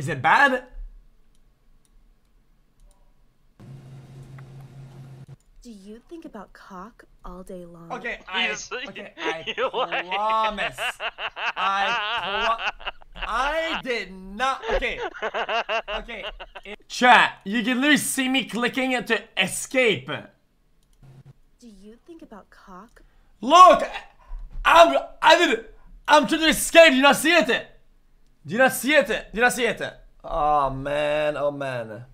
Is it bad? Do you think about cock all day long? Okay, I, He's- okay, I you promise. I, pro- I did not. Okay, okay. Chat, you can literally see me clicking it to escape. Do you think about cock? Look, I'm, I did, I'm trying to escape. Do you not see it? Do you not see it? Do you not see it? Oh man, oh man.